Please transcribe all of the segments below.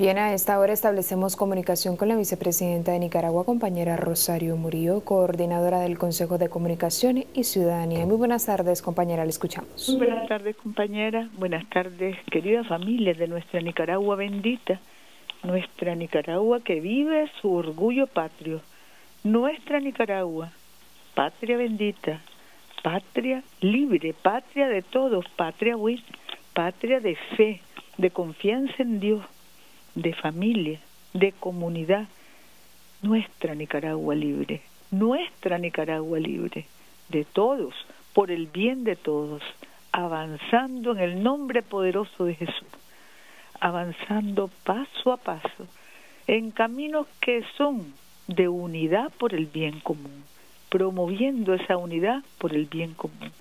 Bien, a esta hora establecemos comunicación con la vicepresidenta de Nicaragua, compañera Rosario Murillo, coordinadora del Consejo de Comunicación y Ciudadanía. Muy buenas tardes, compañera, le escuchamos. Muy buenas tardes, compañera. Buenas tardes, querida familia de nuestra Nicaragua bendita, nuestra Nicaragua que vive su orgullo patrio, nuestra Nicaragua, patria bendita, patria libre, patria de todos, patria buena, patria de fe, de confianza en Dios de familia, de comunidad, nuestra Nicaragua libre, nuestra Nicaragua libre, de todos, por el bien de todos, avanzando en el nombre poderoso de Jesús, avanzando paso a paso en caminos que son de unidad por el bien común, promoviendo esa unidad por el bien común,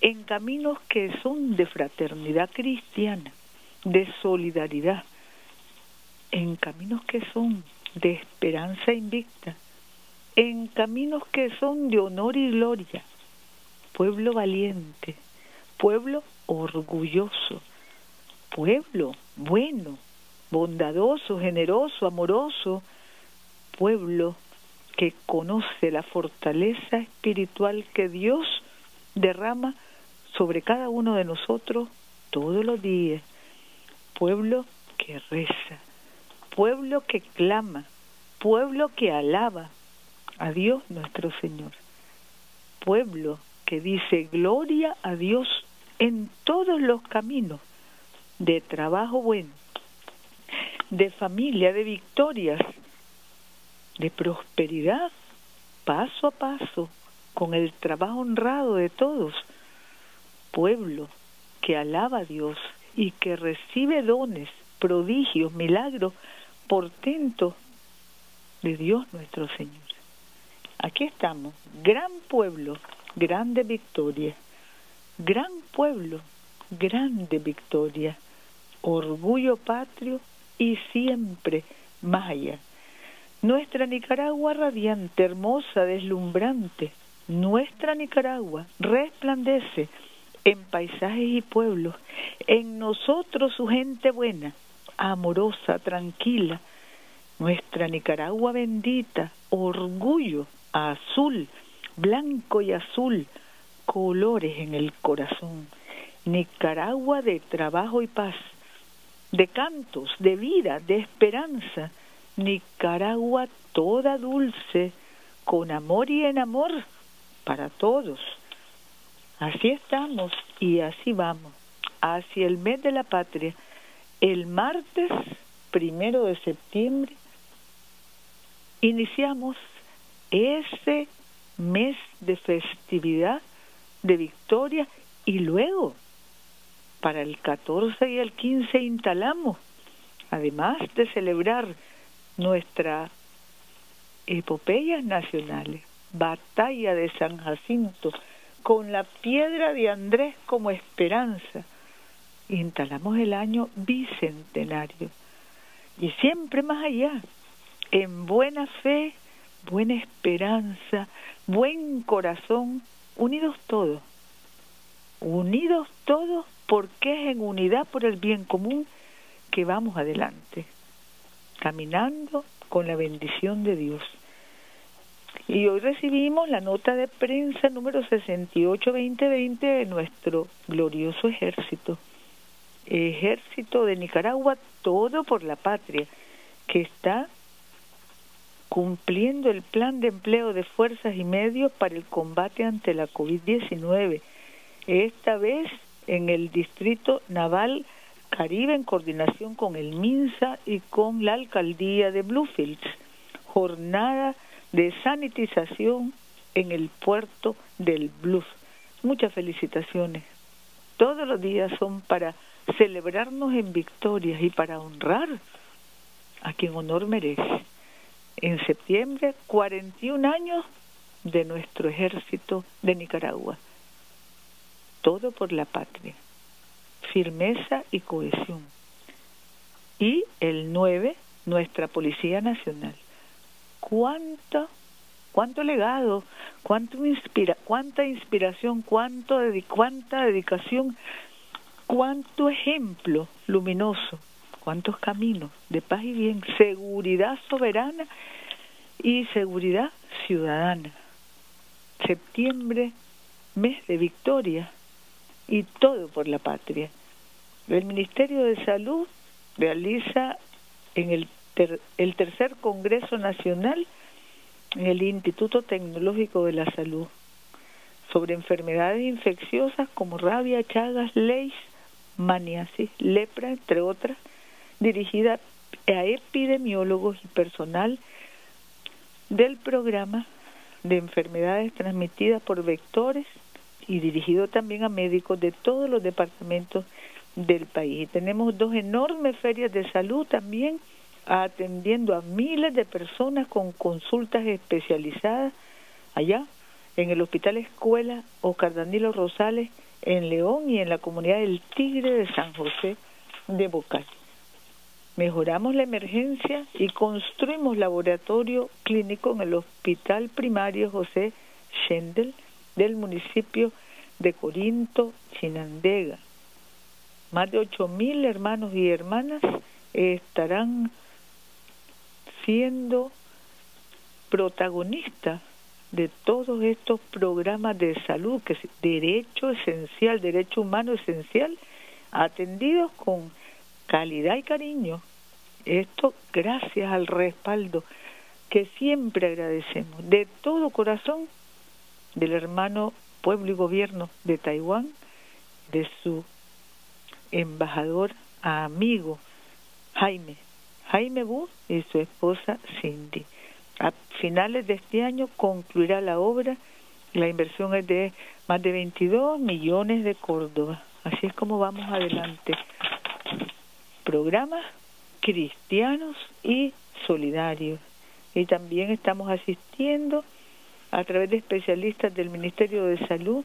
en caminos que son de fraternidad cristiana, de solidaridad, en caminos que son de esperanza invicta, en caminos que son de honor y gloria, pueblo valiente, pueblo orgulloso, pueblo bueno, bondadoso, generoso, amoroso, pueblo que conoce la fortaleza espiritual que Dios derrama sobre cada uno de nosotros todos los días, pueblo que reza, pueblo que clama, pueblo que alaba a Dios nuestro Señor, pueblo que dice gloria a Dios en todos los caminos de trabajo bueno, de familia, de victorias, de prosperidad, paso a paso, con el trabajo honrado de todos, pueblo que alaba a Dios y que recibe dones, prodigios, milagros portento de Dios nuestro Señor. Aquí estamos, gran pueblo, grande victoria, gran pueblo, grande victoria, orgullo patrio y siempre allá. Nuestra Nicaragua radiante, hermosa, deslumbrante, nuestra Nicaragua resplandece en paisajes y pueblos, en nosotros su gente buena, amorosa, tranquila, nuestra Nicaragua bendita, orgullo azul, blanco y azul, colores en el corazón, Nicaragua de trabajo y paz, de cantos, de vida, de esperanza, Nicaragua toda dulce, con amor y en amor para todos. Así estamos y así vamos, hacia el mes de la patria, el martes primero de septiembre iniciamos ese mes de festividad, de victoria, y luego para el 14 y el 15 instalamos, además de celebrar nuestra epopeyas nacionales, batalla de San Jacinto, con la piedra de Andrés como esperanza, instalamos el año bicentenario. Y siempre más allá, en buena fe, buena esperanza, buen corazón, unidos todos, unidos todos porque es en unidad por el bien común que vamos adelante, caminando con la bendición de Dios. Y hoy recibimos la nota de prensa número 68-2020 de nuestro glorioso ejército ejército de Nicaragua, todo por la patria, que está cumpliendo el plan de empleo de fuerzas y medios para el combate ante la COVID-19, esta vez en el Distrito Naval Caribe en coordinación con el MINSA y con la Alcaldía de Bluefields. Jornada de sanitización en el puerto del Bluff. Muchas felicitaciones. Todos los días son para celebrarnos en victorias y para honrar a quien honor merece. En septiembre, 41 años de nuestro ejército de Nicaragua. Todo por la patria. Firmeza y cohesión. Y el 9, nuestra Policía Nacional. ¿Cuánto, cuánto legado, cuánto inspira, cuánta inspiración, cuánto, cuánta dedicación cuánto ejemplo luminoso cuántos caminos de paz y bien, seguridad soberana y seguridad ciudadana. Septiembre, mes de victoria y todo por la patria. El Ministerio de Salud realiza en el, el tercer Congreso Nacional el Instituto Tecnológico de la Salud sobre enfermedades infecciosas como rabia, chagas, leis, maniasis, lepra, entre otras, dirigida a epidemiólogos y personal del programa de enfermedades transmitidas por vectores y dirigido también a médicos de todos los departamentos del país. Tenemos dos enormes ferias de salud también atendiendo a miles de personas con consultas especializadas allá en el Hospital Escuela Oscar Danilo Rosales en León y en la comunidad del Tigre de San José de Bocal. Mejoramos la emergencia y construimos laboratorio clínico en el Hospital Primario José Schendel del municipio de Corinto, Chinandega. Más de ocho mil hermanos y hermanas estarán siendo protagonistas de todos estos programas de salud, que es derecho esencial, derecho humano esencial, atendidos con calidad y cariño. Esto gracias al respaldo que siempre agradecemos de todo corazón del hermano pueblo y gobierno de Taiwán, de su embajador amigo Jaime, Jaime Wu y su esposa Cindy. A finales de este año concluirá la obra. La inversión es de más de 22 millones de Córdoba. Así es como vamos adelante. Programas cristianos y solidarios. Y también estamos asistiendo a través de especialistas del Ministerio de Salud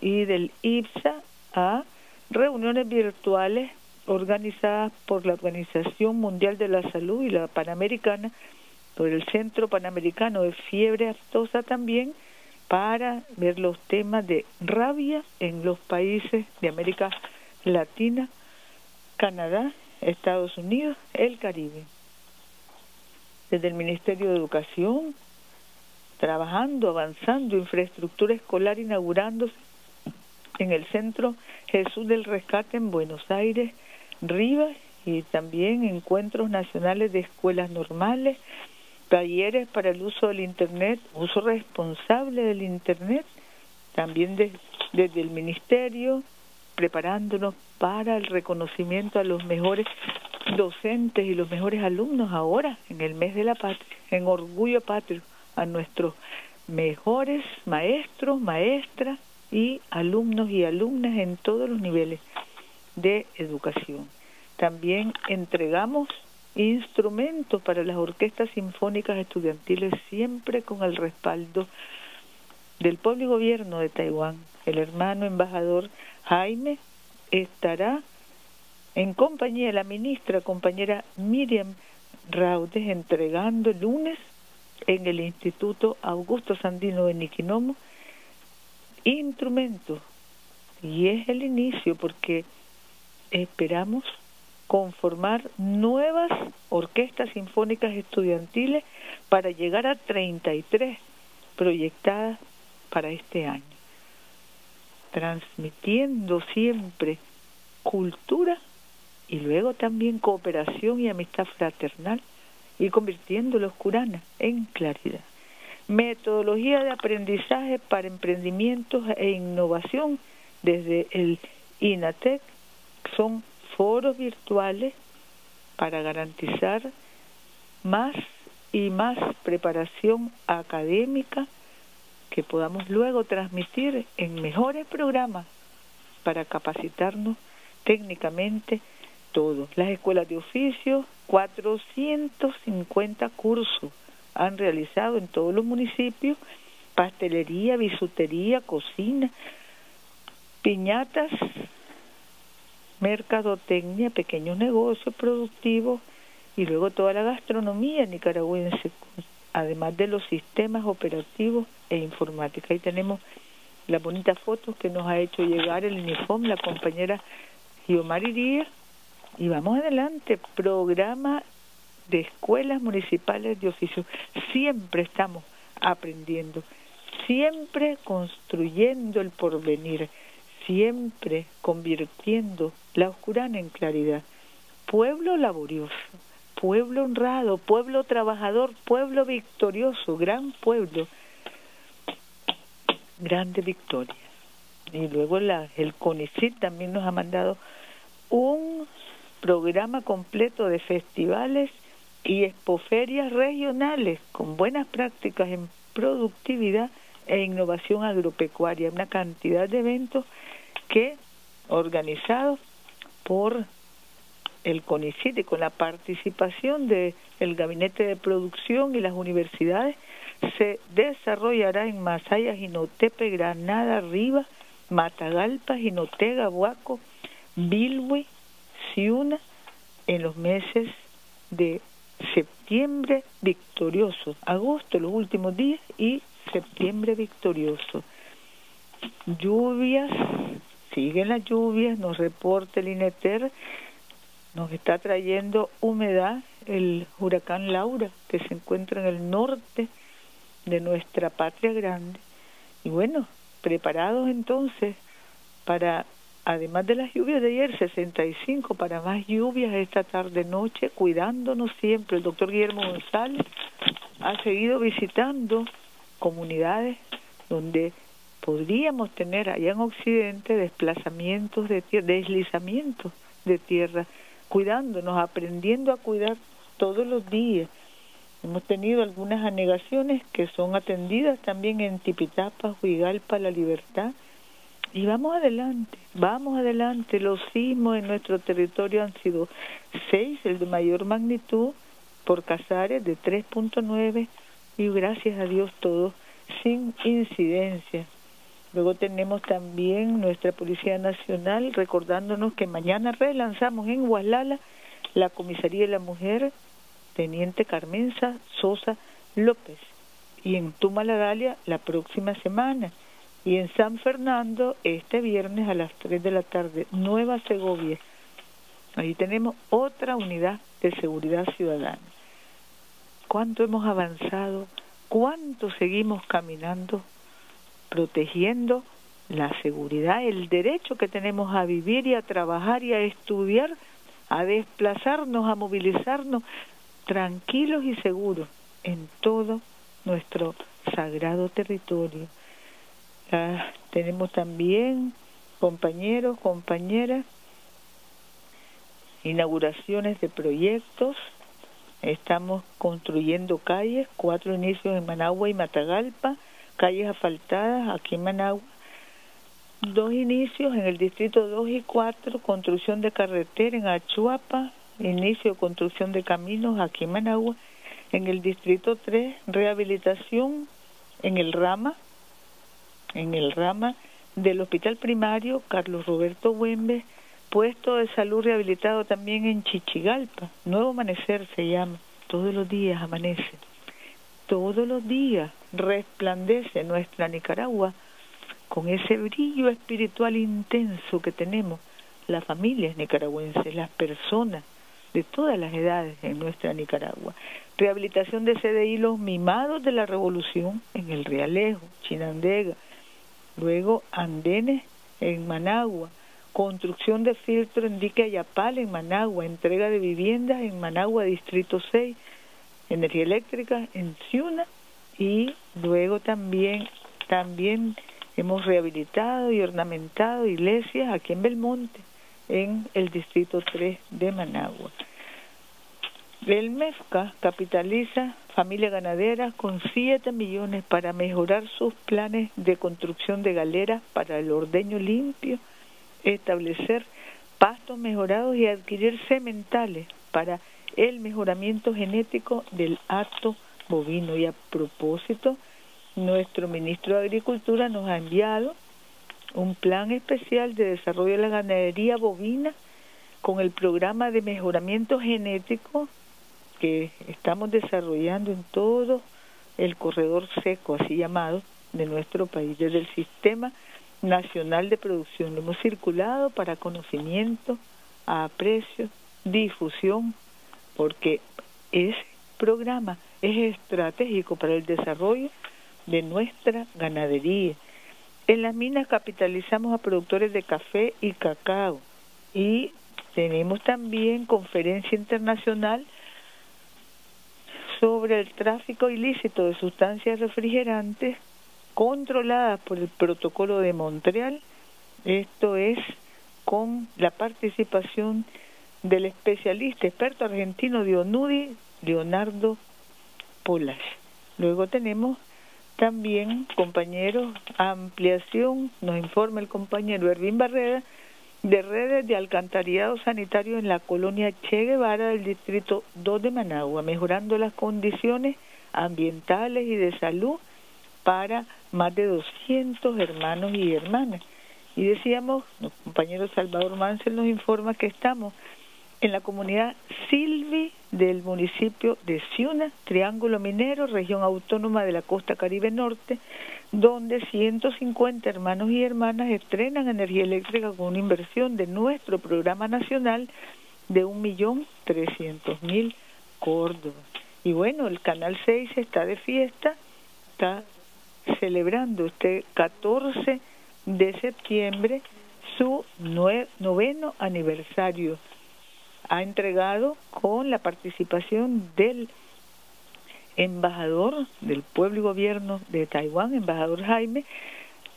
y del IPSA a reuniones virtuales organizadas por la Organización Mundial de la Salud y la Panamericana por el Centro Panamericano de Fiebre Aftosa también para ver los temas de rabia en los países de América Latina, Canadá, Estados Unidos, el Caribe. Desde el Ministerio de Educación, trabajando, avanzando, infraestructura escolar inaugurándose en el Centro Jesús del Rescate en Buenos Aires, Rivas y también encuentros nacionales de escuelas normales, talleres para el uso del Internet, uso responsable del Internet, también desde el Ministerio, preparándonos para el reconocimiento a los mejores docentes y los mejores alumnos ahora, en el mes de la patria, en orgullo patrio, a nuestros mejores maestros, maestras y alumnos y alumnas en todos los niveles de educación. También entregamos instrumentos para las orquestas sinfónicas estudiantiles siempre con el respaldo del pueblo y gobierno de Taiwán. El hermano embajador Jaime estará en compañía de la ministra, compañera Miriam Raudes, entregando el lunes en el Instituto Augusto Sandino de Niquinomo instrumentos. Y es el inicio porque esperamos conformar nuevas orquestas sinfónicas estudiantiles para llegar a 33 proyectadas para este año, transmitiendo siempre cultura y luego también cooperación y amistad fraternal y convirtiendo los curanas en claridad. Metodología de aprendizaje para emprendimientos e innovación desde el INATEC son foros virtuales para garantizar más y más preparación académica que podamos luego transmitir en mejores programas para capacitarnos técnicamente todos. Las escuelas de oficio, 450 cursos han realizado en todos los municipios, pastelería, bisutería, cocina, piñatas, mercadotecnia, pequeños negocios productivos y luego toda la gastronomía nicaragüense, además de los sistemas operativos e informática. Ahí tenemos las bonitas fotos que nos ha hecho llegar el uniforme la compañera Giomar Iría Y vamos adelante, programa de escuelas municipales de oficio. Siempre estamos aprendiendo, siempre construyendo el porvenir, siempre convirtiendo la oscurana en claridad. Pueblo laborioso, pueblo honrado, pueblo trabajador, pueblo victorioso, gran pueblo, grande victoria. Y luego la, el CONICIT también nos ha mandado un programa completo de festivales y expoferias regionales con buenas prácticas en productividad e innovación agropecuaria, una cantidad de eventos que organizados por el CONICIT y con la participación del Gabinete de Producción y las universidades se desarrollará en Masaya, Jinotepe, Granada, Rivas, Matagalpa, Jinotega, Huaco, Bilwi, Ciuna en los meses de septiembre victorioso, agosto los últimos días y septiembre victorioso. Lluvias, siguen las lluvias, nos reporta el INETER, nos está trayendo humedad el huracán Laura, que se encuentra en el norte de nuestra patria grande. Y bueno, preparados entonces para además de las lluvias de ayer, 65 para más lluvias esta tarde-noche, cuidándonos siempre. El doctor Guillermo González ha seguido visitando comunidades donde podríamos tener allá en Occidente desplazamientos de tierra, deslizamientos de tierra, cuidándonos, aprendiendo a cuidar todos los días. Hemos tenido algunas anegaciones que son atendidas también en Tipitapa, Huigalpa, La Libertad, y vamos adelante, vamos adelante. Los sismos en nuestro territorio han sido seis, el de mayor magnitud, por Casares de 3.9 y gracias a Dios todos sin incidencia. Luego tenemos también nuestra Policía Nacional recordándonos que mañana relanzamos en Guaslala la Comisaría de la Mujer, Teniente Carmenza Sosa López, y en Tumaladalia la próxima semana y en San Fernando este viernes a las 3 de la tarde, Nueva Segovia. Ahí tenemos otra unidad de seguridad ciudadana. ¿Cuánto hemos avanzado? ¿Cuánto seguimos caminando protegiendo la seguridad, el derecho que tenemos a vivir y a trabajar y a estudiar, a desplazarnos, a movilizarnos tranquilos y seguros en todo nuestro sagrado territorio? tenemos también compañeros, compañeras, inauguraciones de proyectos. Estamos construyendo calles, cuatro inicios en Managua y Matagalpa, calles asfaltadas aquí en Managua. Dos inicios en el distrito 2 y 4, construcción de carretera en Achuapa, inicio de construcción de caminos aquí en Managua. En el distrito 3, rehabilitación en el Rama, en el rama del Hospital Primario Carlos Roberto Huembe, puesto de salud rehabilitado también en Chichigalpa. Nuevo Amanecer se llama. Todos los días amanece. Todos los días resplandece nuestra Nicaragua con ese brillo espiritual intenso que tenemos las familias nicaragüenses, las personas de todas las edades en nuestra Nicaragua. Rehabilitación de CDI, los mimados de la revolución en el Realejo, Chinandega, luego andenes en Managua, construcción de filtro en Dique Ayapal en Managua, entrega de viviendas en Managua, Distrito 6, energía eléctrica en Ciuna y luego también, también hemos rehabilitado y ornamentado iglesias aquí en Belmonte, en el Distrito 3 de Managua. El MEFCA capitaliza familia ganadera con 7 millones para mejorar sus planes de construcción de galeras para el ordeño limpio, establecer pastos mejorados y adquirir sementales para el mejoramiento genético del acto bovino. Y a propósito, nuestro ministro de Agricultura nos ha enviado un plan especial de desarrollo de la ganadería bovina con el programa de mejoramiento genético que estamos desarrollando en todo el corredor seco, así llamado, de nuestro país, desde el Sistema Nacional de Producción. Lo hemos circulado para conocimiento, aprecio difusión, porque ese programa es estratégico para el desarrollo de nuestra ganadería. En las minas capitalizamos a productores de café y cacao y tenemos también conferencia internacional sobre el tráfico ilícito de sustancias refrigerantes controladas por el protocolo de Montreal. Esto es con la participación del especialista experto argentino de ONUDI, Leonardo Polas. Luego tenemos también, compañeros, ampliación, nos informa el compañero Ervin Barrera, de redes de alcantarillado sanitario en la colonia Che Guevara del distrito 2 de Managua, mejorando las condiciones ambientales y de salud para más de 200 hermanos y hermanas. Y decíamos, el compañero Salvador Mansell nos informa que estamos en la comunidad Silvi del municipio de Ciuna, Triángulo Minero, región autónoma de la costa Caribe Norte, donde 150 hermanos y hermanas estrenan energía eléctrica con una inversión de nuestro programa nacional de 1.300.000 Córdoba. Y bueno, el Canal 6 está de fiesta, está celebrando este 14 de septiembre su noveno aniversario. Ha entregado con la participación del embajador del pueblo y gobierno de Taiwán, embajador Jaime,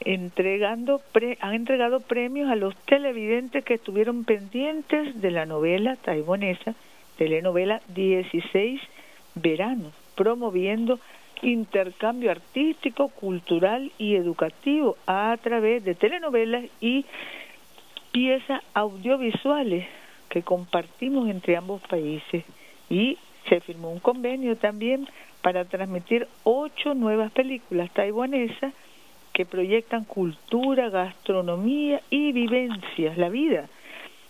entregando han entregado premios a los televidentes que estuvieron pendientes de la novela taiwanesa, telenovela 16 veranos, promoviendo intercambio artístico, cultural y educativo a través de telenovelas y piezas audiovisuales que compartimos entre ambos países y se firmó un convenio también para transmitir ocho nuevas películas taiwanesas que proyectan cultura, gastronomía y vivencias, la vida,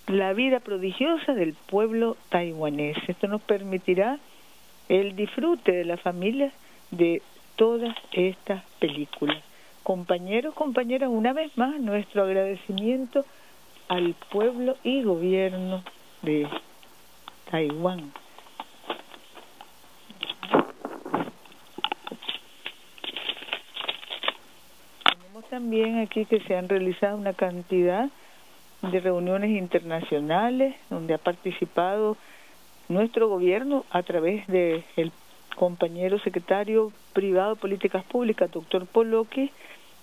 la vida prodigiosa del pueblo taiwanés. Esto nos permitirá el disfrute de la familia de todas estas películas. Compañeros, compañeras, una vez más nuestro agradecimiento al pueblo y gobierno de Taiwán. Tenemos también aquí que se han realizado una cantidad de reuniones internacionales donde ha participado nuestro gobierno a través del el compañero secretario privado de Políticas Públicas, doctor Poloque,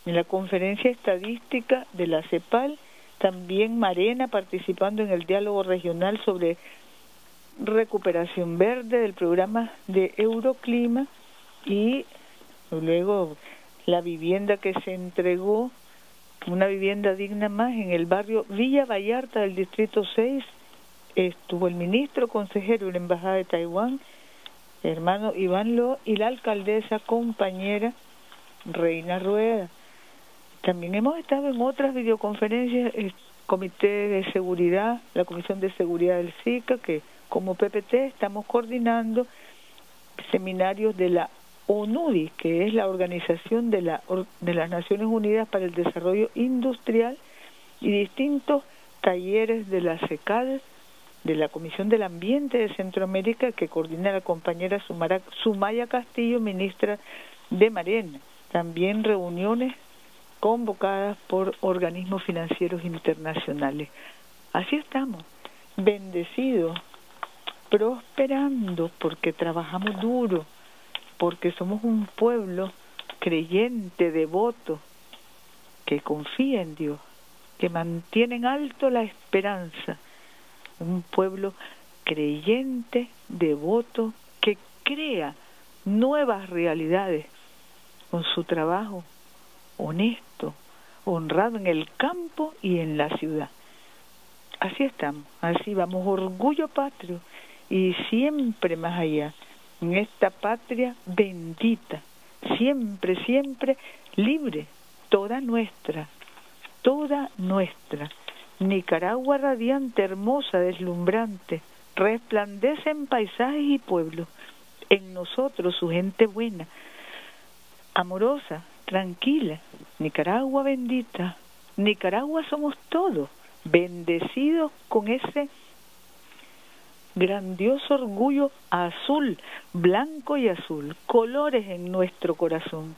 en la conferencia estadística de la CEPAL también Marena participando en el diálogo regional sobre recuperación verde del programa de Euroclima y luego la vivienda que se entregó, una vivienda digna más en el barrio Villa Vallarta del Distrito 6, estuvo el ministro consejero de la Embajada de Taiwán, hermano Iván Lo, y la alcaldesa compañera Reina Rueda. También hemos estado en otras videoconferencias, el Comité de Seguridad, la Comisión de Seguridad del SICA, que como PPT estamos coordinando seminarios de la ONUDI, que es la Organización de, de las Naciones Unidas para el Desarrollo Industrial, y distintos talleres de la CECAD, de la Comisión del Ambiente de Centroamérica, que coordina la compañera Sumaya Castillo, ministra de Marina. También reuniones convocadas por organismos financieros internacionales. Así estamos, bendecidos, prosperando porque trabajamos duro, porque somos un pueblo creyente, devoto, que confía en Dios, que mantiene en alto la esperanza, un pueblo creyente, devoto, que crea nuevas realidades con su trabajo honesto honrado en el campo y en la ciudad. Así estamos, así vamos, orgullo patrio y siempre más allá, en esta patria bendita, siempre, siempre libre, toda nuestra, toda nuestra. Nicaragua radiante, hermosa, deslumbrante, resplandece en paisajes y pueblos, en nosotros su gente buena, amorosa, tranquila. Nicaragua bendita. Nicaragua somos todos, bendecidos con ese grandioso orgullo azul, blanco y azul, colores en nuestro corazón.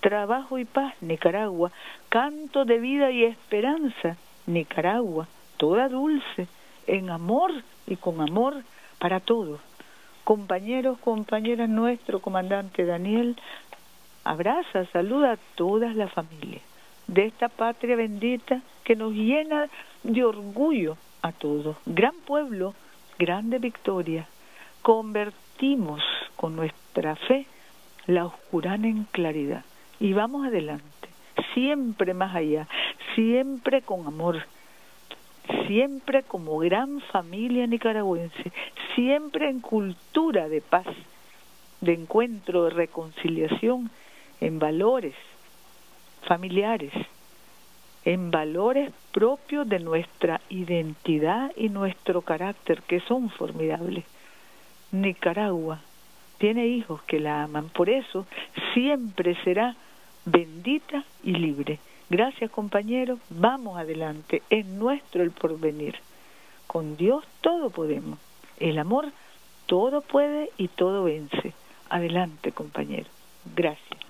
Trabajo y paz, Nicaragua, canto de vida y esperanza, Nicaragua, toda dulce, en amor y con amor para todos. Compañeros, compañeras, nuestro comandante Daniel abraza, saluda a todas las familias de esta patria bendita que nos llena de orgullo a todos. Gran pueblo, grande victoria. Convertimos con nuestra fe la oscurana en claridad y vamos adelante, siempre más allá, siempre con amor, siempre como gran familia nicaragüense, siempre en cultura de paz, de encuentro, de reconciliación, en valores familiares, en valores propios de nuestra identidad y nuestro carácter, que son formidables. Nicaragua tiene hijos que la aman, por eso siempre será bendita y libre. Gracias compañeros, vamos adelante, es nuestro el porvenir. Con Dios todo podemos. El amor todo puede y todo vence. Adelante compañero. Gracias.